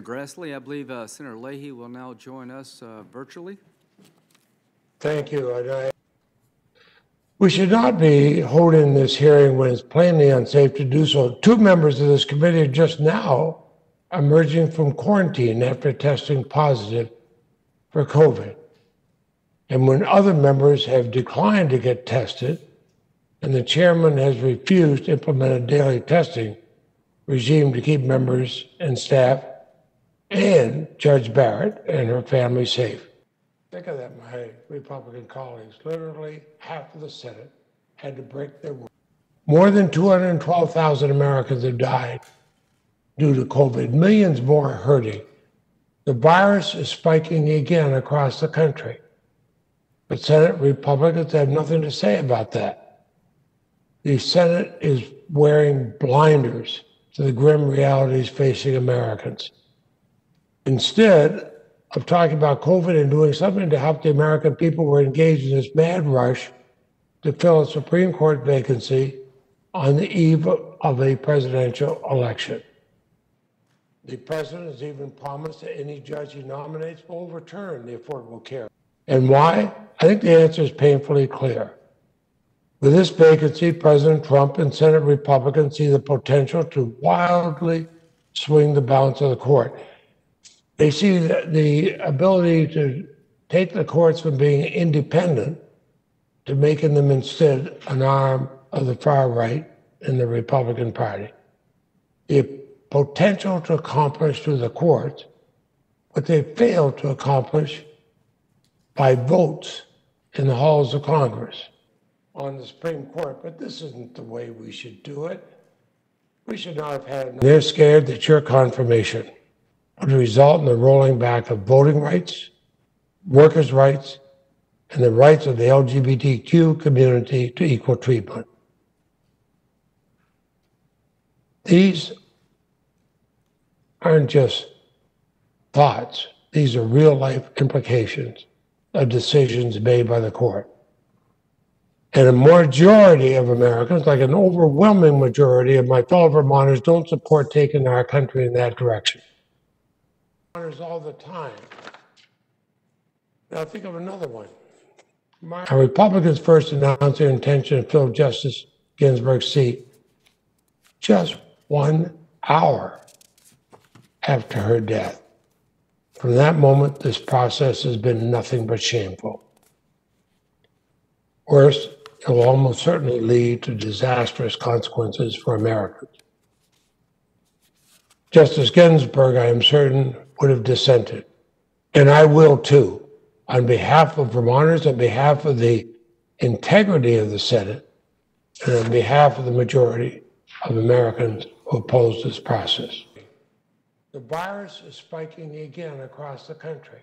Grassley, I believe uh, Senator Leahy will now join us uh, virtually. Thank you. And I, we should not be holding this hearing when it's plainly unsafe to do so. Two members of this committee are just now emerging from quarantine after testing positive for COVID. And when other members have declined to get tested, and the chairman has refused to implement a daily testing regime to keep members and staff and Judge Barrett and her family safe. Think of that, my Republican colleagues. Literally half of the Senate had to break their word. More than 212,000 Americans have died due to COVID, millions more hurting. The virus is spiking again across the country. But Senate Republicans have nothing to say about that. The Senate is wearing blinders to the grim realities facing Americans. Instead of talking about COVID and doing something to help the American people, we're engaged in this mad rush to fill a Supreme Court vacancy on the eve of a presidential election. The president has even promised that any judge he nominates will overturn the Affordable Care. And why? I think the answer is painfully clear. With this vacancy, President Trump and Senate Republicans see the potential to wildly swing the balance of the court. They see the, the ability to take the courts from being independent to making them instead an arm of the far right in the Republican Party. The potential to accomplish through the courts what they failed to accomplish by votes in the halls of Congress on the Supreme Court, but this isn't the way we should do it. We should not have had. They're scared that your confirmation would result in the rolling back of voting rights, workers' rights, and the rights of the LGBTQ community to equal treatment. These aren't just thoughts, these are real life implications of decisions made by the court. And a majority of Americans, like an overwhelming majority of my fellow Vermonters, don't support taking our country in that direction. All the time. Now think of another one. My, Republicans first announced their intention to fill Justice Ginsburg's seat just one hour after her death. From that moment, this process has been nothing but shameful. Worse, it will almost certainly lead to disastrous consequences for Americans. Justice Ginsburg, I am certain, would have dissented, and I will too, on behalf of Vermonters, on behalf of the integrity of the Senate, and on behalf of the majority of Americans who oppose this process. The virus is spiking again across the country.